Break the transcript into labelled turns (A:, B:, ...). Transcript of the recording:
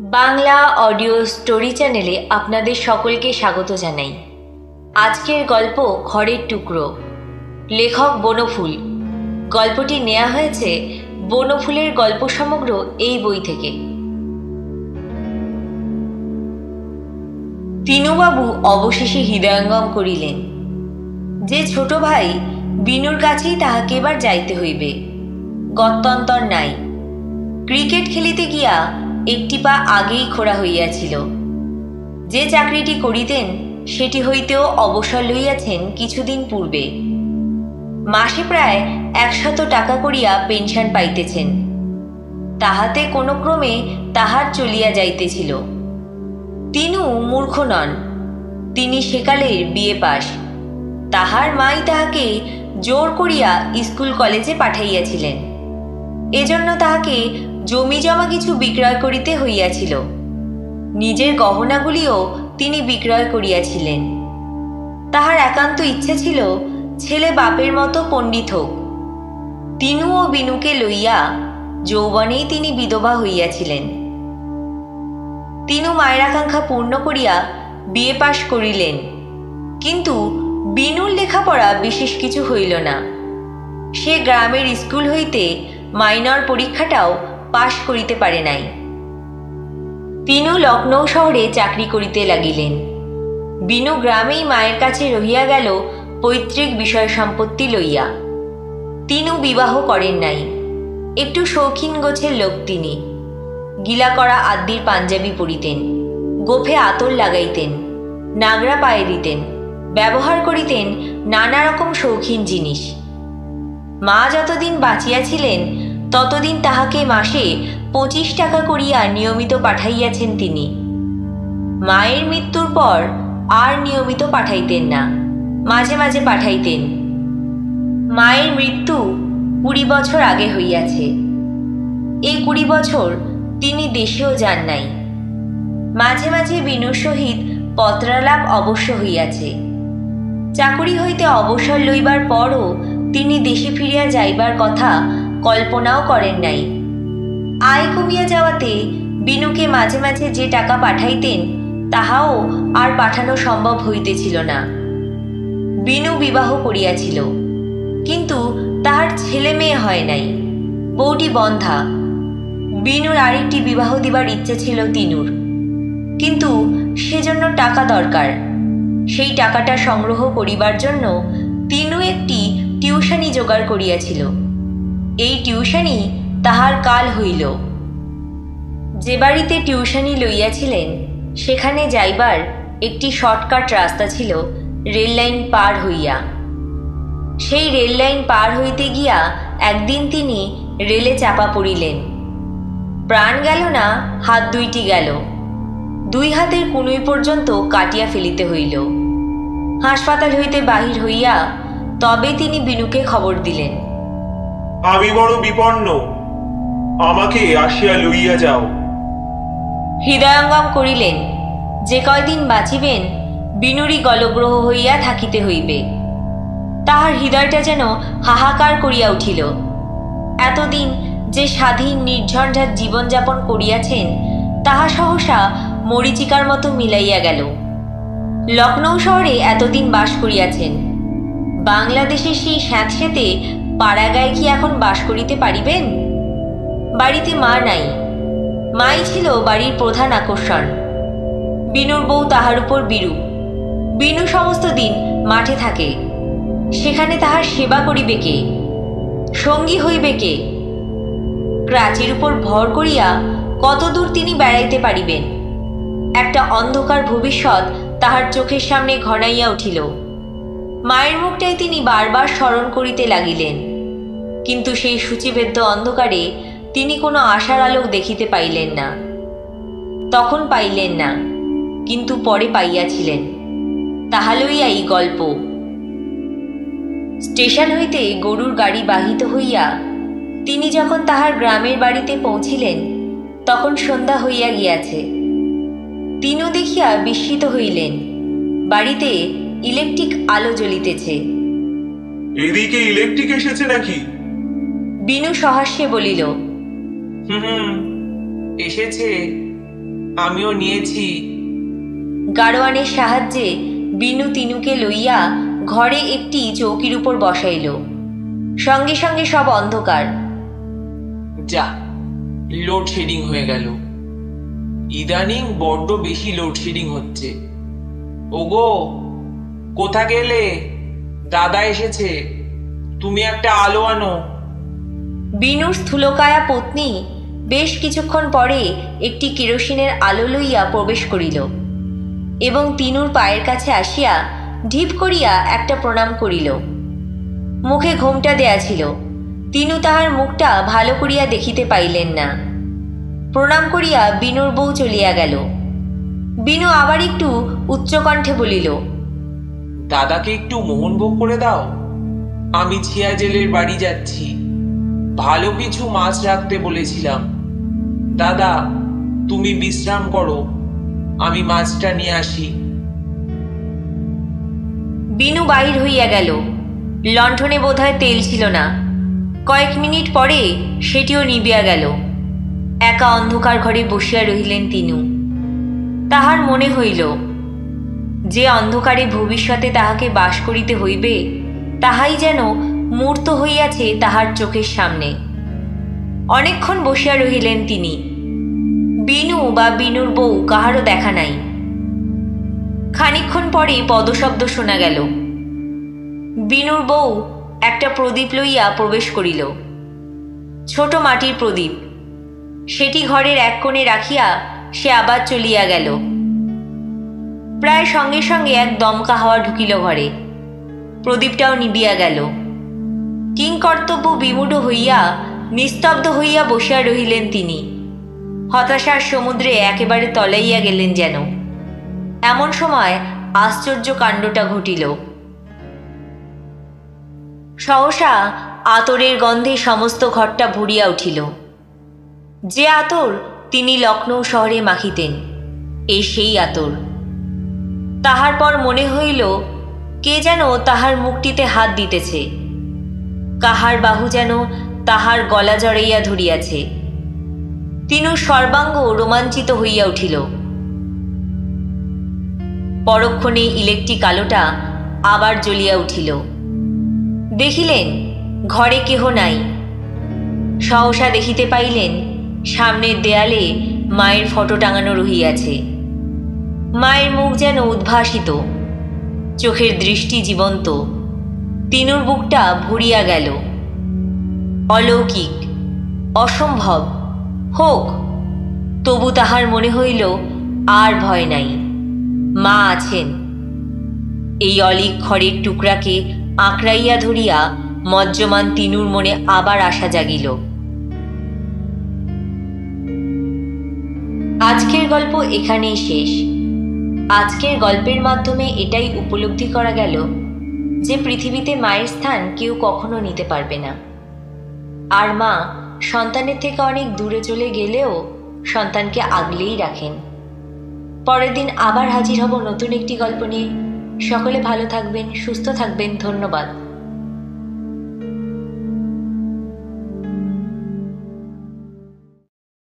A: Bangla audio story চ্যানেলে আপনাদের সকলকে স্বাগত জানাই। আজকের গল্প ঘরের টুকরো। লেখক বনফুল। গল্পটি নেওয়া হয়েছে বনফুলের গল্প সমগ্র এই বই থেকে। তিনুবাবু অবশেষে হৃদয়ঙ্গম করিলেন। যে ছোট ভাই বিনুর কাছেই তাহাকে এবার যাইতে হইবে। গত্যন্তর নাই। ক্রিকেট খেলিতে গিয়া একটি পা আগেই খোড়া হইয়াছিল। যে চাকরিটি করিতেন, সেটি হইতেও অবসর লইয়াছেন কিছুদিন পূর্বে। মাসে প্রায় একশত টাকা করিয়া পেনশন পাইতেছেন। তাহাতে কোনো ক্রমে তাহার চলিয়া যাইতেছিল। তিনু মূর্খ নন। তিনি সেকালের বিয়ে পাশ তাহার মাই তাহাকে জোর করিয়া স্কুল কলেজে পাঠাইয়াছিলেন। এজন্য তাহাকে জমি জমা কিছু বিক্রয় করিতে হইয়াছিল। নিজের গহনাগুলিও তিনি বিক্রয় করিয়াছিলেন। তাহার একান্ত ইচ্ছে ছিল, ছেলে বাপের মতো পণ্ডিত হোক। তিনু ও বিনুকে লইয়া যৌবনেই তিনি বিধবা হইয়াছিলেন। তিনু মায়ের আকাঙ্ক্ষা পূর্ণ করিয়া বিয়ে পাশ করিলেন। কিন্তু বিনুর লেখাপড়া বিশেষ কিছু হইল না। সে গ্রামের স্কুল হইতে মাইনর পরীক্ষাটাও পাশ করিতে পারে নাই। তিনু লখনৌ শহরে চাকরি করিতে লাগিলেন। বিনু গ্রামেই মায়ের কাছে রহিয়া গেল পৈতৃক বিষয় সম্পত্তি লইয়া। তিনু বিবাহ করেন নাই। একটু শৌখিন গোছের লোক তিনি। গিলা করা আদ্যির পাঞ্জাবি পরিতেন। গোফে আতর লাগাইতেন। নাগরা পায়ে দিতেন। ব্যবহার করিতেন নানা রকম শৌখিন জিনিস। মা যতদিন বাঁচিয়াছিলেন ততদিন তাহাকে মাসে পঁচিশ টাকা করিয়া নিয়মিত পাঠাইয়াছেন তিনি। মায়ের মৃত্যুর পর আর নিয়মিত পাঠাইতেন না, মাঝে মাঝে পাঠাইতেন। মায়ের মৃত্যু কুড়ি বছর আগে হইয়াছে। এই কুড়ি বছর তিনি দেশেও যান নাই। মাঝে মাঝে বিনুর সহিত পত্রালাপ অবশ্য হইয়াছে। চাকুরি হইতে অবসর লইবার পরও তিনি দেশে ফিরিয়া যাইবার কথা কল্পনাও করেন নাই। আয় কমিয়া যাওয়াতে বিনুকে মাঝে মাঝে যে টাকা পাঠাইতেন, তাহাও আর পাঠানো সম্ভব হইতেছিল না। বিনু বিবাহ করিয়াছিল, কিন্তু তাহার ছেলে মেয়ে হয় নাই, বউটি বন্ধা। বিনুর আরেকটি বিবাহ দিবার ইচ্ছে ছিল তিনুর, কিন্তু সেজন্য টাকা দরকার। সেই টাকাটা সংগ্রহ করিবার জন্য তিনু একটি টিউশনি জোগাড় করিয়াছিল। এই টিউশনি তাহার কাল হইল। যে বাড়িতে টিউশনি লইয়াছিলেন, সেখানে যাইবার একটি শর্টকাট রাস্তা ছিল রেল লাইন পার হইয়া। সেই রেল লাইন পার হইতে গিয়া একদিন তিনি রেলে চাপা পড়িলেন। প্রাণ গেল না, হাত দুইটি গেল। দুই হাতের কুনুই পর্যন্ত কাটিয়া ফেলিতে হইল। হাসপাতাল হইতে বাহির হইয়া তবে তিনি বিনুকে খবর দিলেন।
B: আমি বড় বিপন্ন। আমাকে আসিয়া লইয়া যাও।
A: হৃদয়ঙ্গম করিলেন, যে কয়দিন বাঁচিবেন বিনুরই গলগ্রহ হইয়া থাকিতে হইবে। তাহার হৃদয়টা যেন হাহাকার করিয়া উঠিল। এতদিন যে স্বাধীন নির্ঝঞ্ঝাট জীবনযাপন করিয়াছেন, তাহা সহসা মরিচিকার মতো মিলাইয়া গেল। লখনৌ শহরে এতদিন বাস করিয়াছেন। বাংলাদেশের সেই স্যাঁতস্যাঁতে পাড়াগায় কি এখন বাস করিতে পারিবেন? বাড়িতে মা নাই। মাই ছিল বাড়ির প্রধান আকর্ষণ। বিনুর বউ তাহার উপর বিরু। বিনু সমস্ত দিন মাঠে থাকে। সেখানে তাহার সেবা করিবে কে? সঙ্গী হইবে কে? ক্রাচের উপর ভর করিয়া কতদূর তিনি বেড়াইতে পারিবেন? একটা অন্ধকার ভবিষ্যৎ তাহার চোখের সামনে ঘনাইয়া উঠিল। মায়ের মুখটাই তিনি বারবার স্মরণ করিতে লাগিলেন। কিন্তু সেই সূচিবেদ্য অন্ধকারে তিনি কোনো আশার আলোক দেখিতে পাইলেন না। তখন পাইলেন না, কিন্তু পরে পাইয়াছিলেন। তাহা লইয়াই গল্প। স্টেশন হইতে গরুর গাড়ি বাহিত হইয়া তিনি যখন তাহার গ্রামের বাড়িতে পৌঁছিলেন, তখন সন্ধ্যা হইয়া গিয়াছে। তিনও দেখিয়া বিস্মিত হইলেন। বাড়িতে ইলেকট্রিক আলো জ্বলিতেছে।
B: এদিকে ইলেকট্রিক এসেছে নাকি?
A: বিনু সহাস্যে বলিল
C: হুম এসেছে। আমিও নিয়েছি।
A: গাড়োয়ানের সাহায্যে বিনু তিনুকে লইয়া ঘরে একটি চৌকির উপর বসাইল। সঙ্গে সঙ্গে সব অন্ধকার।
C: যা লোডশেডিং হয়ে গেল। ইদানিং বড্ড বেশি লোডশেডিং হচ্ছে। ওগো কোথা গেলে? দাদা এসেছে। তুমি একটা আলো আনো।
A: বিনুর স্থূলকায়া পত্নী বেশ কিছুক্ষণ পরে একটি কেরোসিনের আলো লইয়া প্রবেশ করিল এবং তিনুর পায়ের কাছে আসিয়া ঢিপ করিয়া একটা প্রণাম করিল। মুখে ঘোমটা দেয়া ছিল। তিনু তাহার মুখটা ভালো করিয়া দেখিতে পাইলেন না। প্রণাম করিয়া বিনুর বউ চলিয়া গেল। বিনু আবার একটু উচ্চকণ্ঠে বলিল
C: দাদাকে একটু মোহনভোগ করে দাও। আমি ছিয়া জেলের বাড়ি যাচ্ছি। ভালো কিছু মাছ রাখতে বলেছিলাম। দাদা, তুমি বিশ্রাম করো। আমি মাছটা নিয়ে আসি।
A: বিনু বাহির হইয়া গেল। লণ্ঠনে বোধহয় তেল ছিল না। কয়েক মিনিট পরে সেটিও নিবিয়া গেল। একা অন্ধকার ঘরে বসিয়া রহিলেন তিনু। তাহার মনে হইল যে অন্ধকারে ভবিষ্যতে তাহাকে বাস করিতে হইবে, তাহাই যেন মূর্ত হইয়াছে তাহার চোখের সামনে। অনেকক্ষণ বসিয়া রহিলেন তিনি। বিনু বা বিনুর বউ কাহারও দেখা নাই। খানিকক্ষণ পরেই পদশব্দ শোনা গেল। বিনুর বউ একটা প্রদীপ লইয়া প্রবেশ করিল। ছোট মাটির প্রদীপ। সেটি ঘরের এক কোণে রাখিয়া সে আবার চলিয়া গেল। প্রায় সঙ্গে সঙ্গে এক দমকা হাওয়া ঢুকিল ঘরে। প্রদীপটাও নিবিয়া গেল। কিংকর্তব্য বিমূঢ় হইয়া, নিস্তব্ধ হইয়া বসিয়া রহিলেন তিনি। হতাশার সমুদ্রে একেবারে তলাইয়া গেলেন যেন। এমন সময় আশ্চর্য কাণ্ডটা ঘটিল। সহসা আতরের গন্ধে সমস্ত ঘরটা ভরিয়া উঠিল। যে আতর তিনি লখনৌ শহরে মাখিতেন এই সেই আতর। তাহার পর মনে হইল, কে যেন তাহার মুখটিতে হাত দিতেছে। কাহার বাহু যেন তাহার গলা জড়াইয়া ধরিয়াছে। তিনু সর্বাঙ্গ রোমাঞ্চিত হইয়া উঠিল। পরক্ষণে ইলেকট্রিক আলোটা আবার জ্বলিয়া উঠিল। দেখিলেন, ঘরে কেহ নাই। সহসা দেখিতে পাইলেন, সামনের দেয়ালে মায়ের ফটো টাঙানো রহিয়াছে। মায়ের মুখ যেন উদ্ভাসিত। চোখের দৃষ্টি জীবন্ত। তিনুর বুকটা ভরিয়া গেল। অলৌকিক, অসম্ভব। হোক, তবু তাহার মনে হইল, আর ভয় নাই। মা আছেন। এই অলিক খড়ের টুকরাকে আঁকড়াইয়া ধরিয়া মজ্জমান তিনুর মনে আবার আশা জাগিল। আজকের গল্প এখানেই শেষ। আজকের গল্পের মাধ্যমে এটাই উপলব্ধি করা গেল যে পৃথিবীতে মায়ের স্থান কেউ কখনো নিতে পারবে না। আর মা সন্তানের থেকে অনেক দূরে চলে গেলেও সন্তানকে আগলেই রাখেন। পরের দিন আবার হাজির হব নতুন একটি গল্প নিয়ে। সকলে ভালো থাকবেন, সুস্থ থাকবেন, ধন্যবাদ।